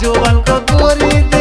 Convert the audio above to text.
जो बल को गोरी